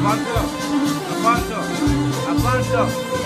Avanza. Avanza. Avanza.